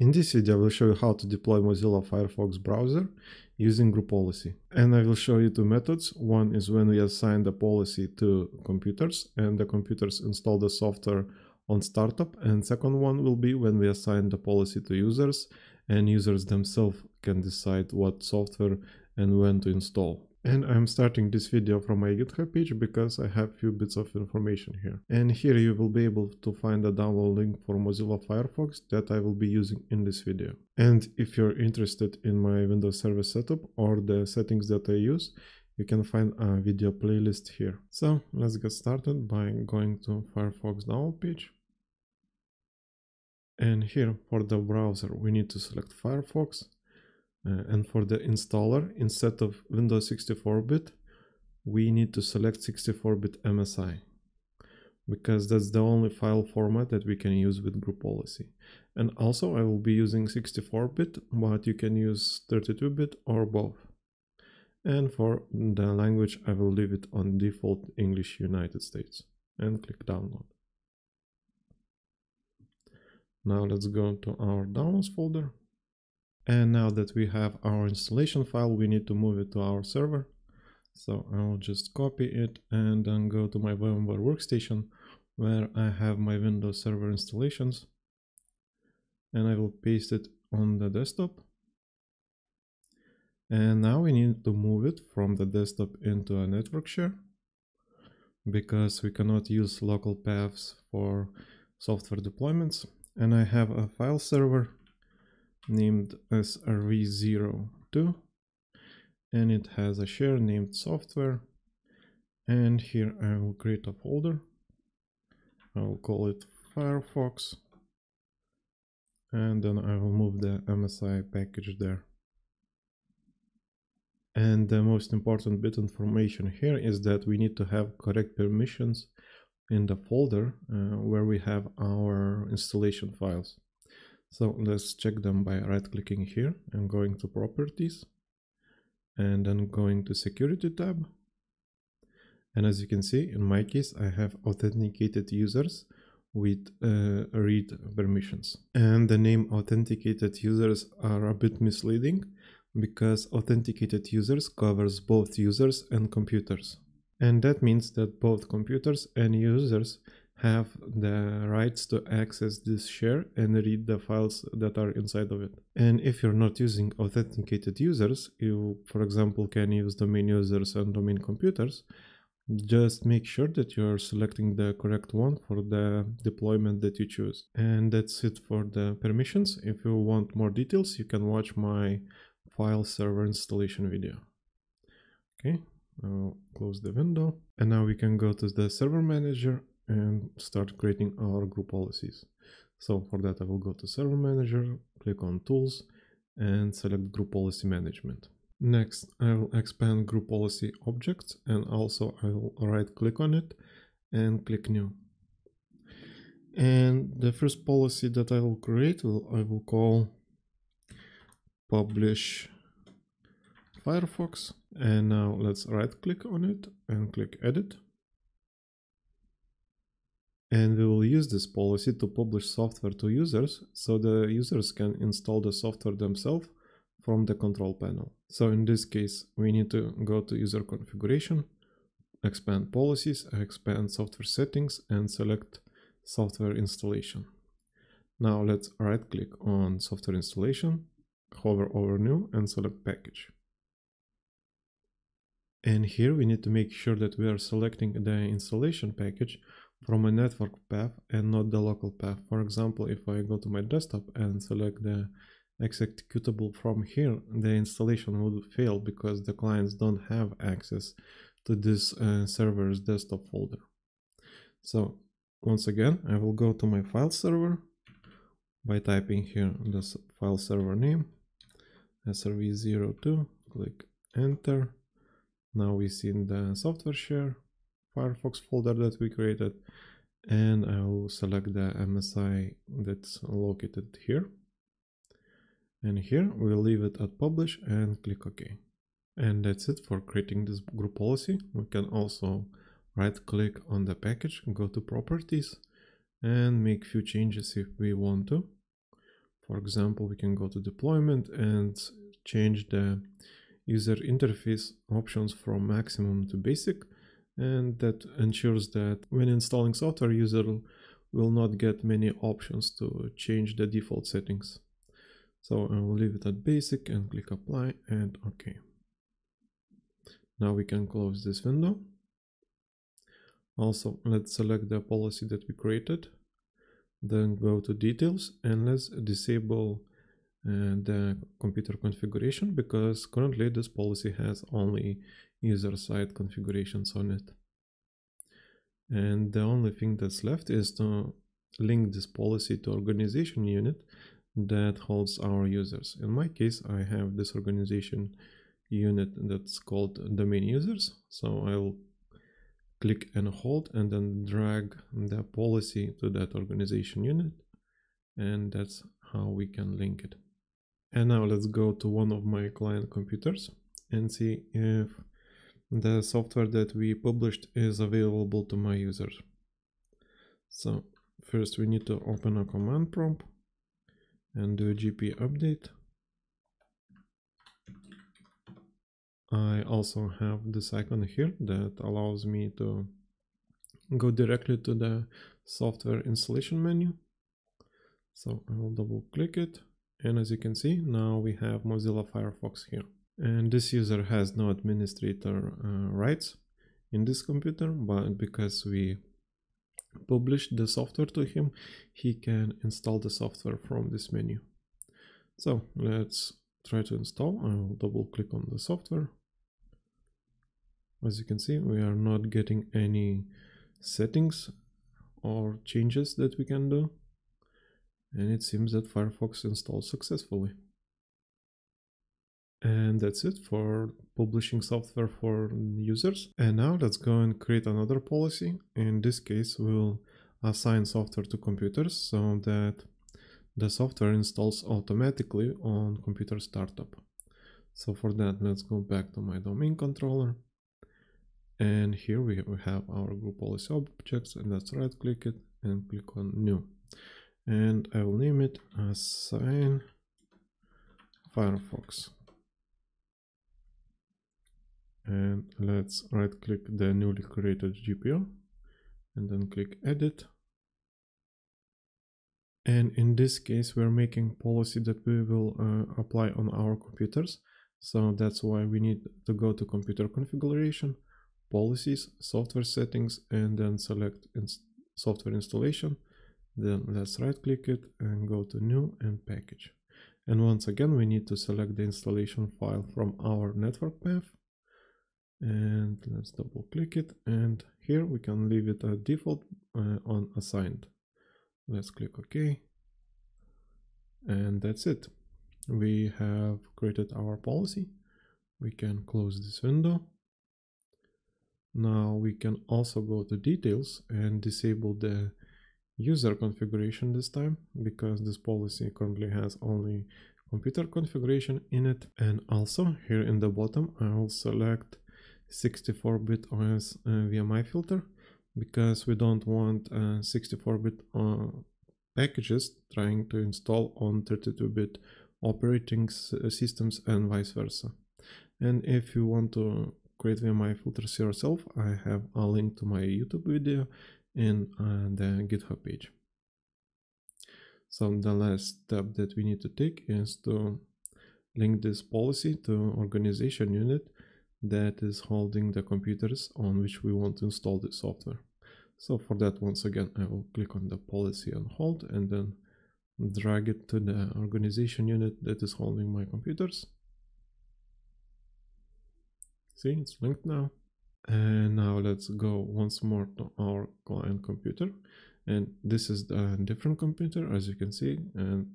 In this video I will show you how to deploy Mozilla Firefox browser using group policy. And I will show you two methods. One is when we assign the policy to computers and the computers install the software on startup. And second one will be when we assign the policy to users and users themselves can decide what software and when to install. And I'm starting this video from my GitHub page because I have few bits of information here. And here you will be able to find a download link for Mozilla Firefox that I will be using in this video. And if you're interested in my Windows Server setup or the settings that I use, you can find a video playlist here. So let's get started by going to Firefox download page. And here for the browser, we need to select Firefox Uh, and for the installer, instead of Windows 64-bit, we need to select 64-bit MSI because that's the only file format that we can use with group policy. And also I will be using 64-bit, but you can use 32-bit or both. And for the language, I will leave it on default English United States and click download. Now let's go to our downloads folder and now that we have our installation file, we need to move it to our server. So I'll just copy it and then go to my VMware workstation where I have my Windows Server installations. And I will paste it on the desktop. And now we need to move it from the desktop into a network share because we cannot use local paths for software deployments. And I have a file server named SRV02 and it has a share named software. And here I will create a folder. I will call it Firefox. And then I will move the MSI package there. And the most important bit information here is that we need to have correct permissions in the folder uh, where we have our installation files so let's check them by right clicking here and going to properties and then going to security tab. And as you can see, in my case, I have authenticated users with uh, read permissions. And the name authenticated users are a bit misleading because authenticated users covers both users and computers. And that means that both computers and users have the rights to access this share and read the files that are inside of it. And if you're not using authenticated users, you, for example, can use domain users and domain computers, just make sure that you're selecting the correct one for the deployment that you choose. And that's it for the permissions. If you want more details, you can watch my file server installation video. Okay, I'll close the window. And now we can go to the server manager and start creating our group policies. So for that I will go to Server Manager, click on Tools and select Group Policy Management. Next I will expand Group Policy Objects and also I will right click on it and click New. And the first policy that I will create, I will call Publish Firefox. And now let's right click on it and click Edit and we will use this policy to publish software to users so the users can install the software themselves from the control panel. So in this case, we need to go to user configuration, expand policies, expand software settings and select software installation. Now let's right click on software installation, hover over new and select package. And here we need to make sure that we are selecting the installation package from a network path and not the local path. For example, if I go to my desktop and select the executable from here, the installation would fail because the clients don't have access to this uh, server's desktop folder. So once again, I will go to my file server by typing here the file server name, srv02, click enter. Now we see in the software share Firefox folder that we created and I will select the MSI that's located here. And here we'll leave it at publish and click OK. And that's it for creating this group policy. We can also right click on the package, go to properties and make few changes if we want to. For example, we can go to deployment and change the user interface options from maximum to basic. And that ensures that when installing software, user will not get many options to change the default settings. So I will leave it at basic and click apply and OK. Now we can close this window. Also, let's select the policy that we created. Then go to details and let's disable uh, the uh, computer configuration because currently this policy has only user side configurations on it. And the only thing that's left is to link this policy to organization unit that holds our users. In my case, I have this organization unit that's called domain users. So I'll click and hold and then drag the policy to that organization unit. And that's how we can link it. And now let's go to one of my client computers and see if the software that we published is available to my users. So first we need to open a command prompt and do a gp update. I also have this icon here that allows me to go directly to the software installation menu. So I will double click it and as you can see now we have Mozilla Firefox here. And this user has no administrator uh, rights in this computer but because we published the software to him he can install the software from this menu. So let's try to install. I will double click on the software. As you can see we are not getting any settings or changes that we can do and it seems that Firefox installed successfully and that's it for publishing software for users. And now let's go and create another policy. In this case, we'll assign software to computers so that the software installs automatically on computer startup. So for that, let's go back to my domain controller. And here we have our group policy objects and let's right click it and click on new. And I will name it assign Firefox. And let's right click the newly created GPO and then click edit. And in this case we're making policy that we will uh, apply on our computers. So that's why we need to go to computer configuration policies software settings and then select software installation then let's right click it and go to new and package. And once again we need to select the installation file from our network path. And let's double click it. And here we can leave it a default uh, on assigned. Let's click ok. And that's it. We have created our policy. We can close this window. Now we can also go to details and disable the user configuration this time because this policy currently has only computer configuration in it and also here in the bottom I'll select 64-bit OS uh, VMI filter because we don't want 64-bit uh, packages trying to install on 32-bit operating uh, systems and vice versa. And if you want to create VMI filters yourself, I have a link to my YouTube video in uh, the GitHub page. So the last step that we need to take is to link this policy to organization unit that is holding the computers on which we want to install the software. So for that, once again, I will click on the policy on hold and then drag it to the organization unit that is holding my computers. See, it's linked now. And now let's go once more to our client computer. And this is a different computer, as you can see. And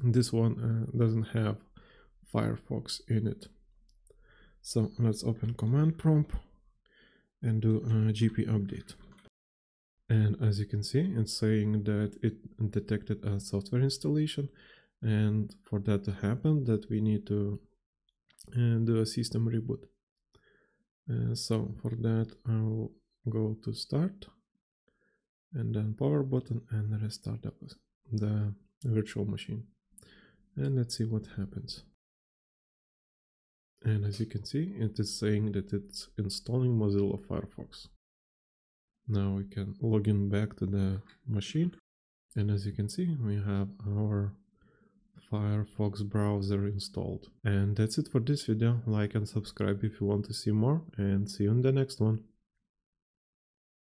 this one uh, doesn't have Firefox in it. So let's open command prompt and do a GP update. And as you can see, it's saying that it detected a software installation. And for that to happen, that we need to uh, do a system reboot. Uh, so for that, I will go to start and then power button and restart the, the virtual machine. and let's see what happens. And as you can see, it is saying that it's installing Mozilla Firefox. Now we can log in back to the machine. And as you can see, we have our Firefox browser installed. And that's it for this video. Like and subscribe if you want to see more and see you in the next one.